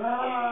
Ah.